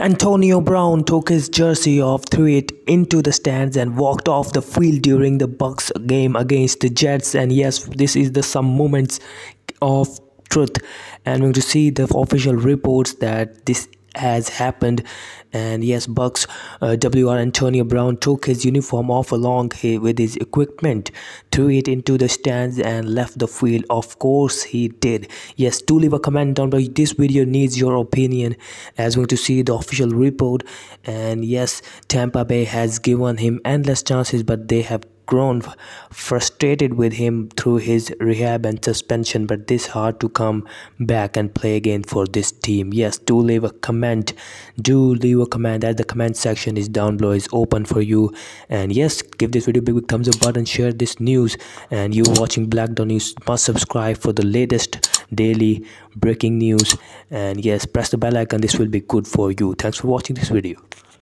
Antonio Brown took his jersey off, threw it into the stands and walked off the field during the Bucs game against the Jets. And yes, this is the some moments of truth. And we're going to see the official reports that this has happened. And yes Bucs uh, wr antonio brown took his uniform off along with his equipment threw it into the stands and left the field. Of course he did. Yes do leave a comment down below this video needs your opinion as we're going to see the official report. And yes tampa bay has given him endless chances but they have grown frustrated with him through his rehab and suspension but this hard to come back and play again for this team. Yes do leave a comment. Do leave a comment as the comment section. Is down below is open for you. And yes give this video a big, big thumbs up button. Share this news. And you watching black Don news must subscribe for the latest daily breaking news. And yes press the bell icon. This will be good for you. Thanks for watching this video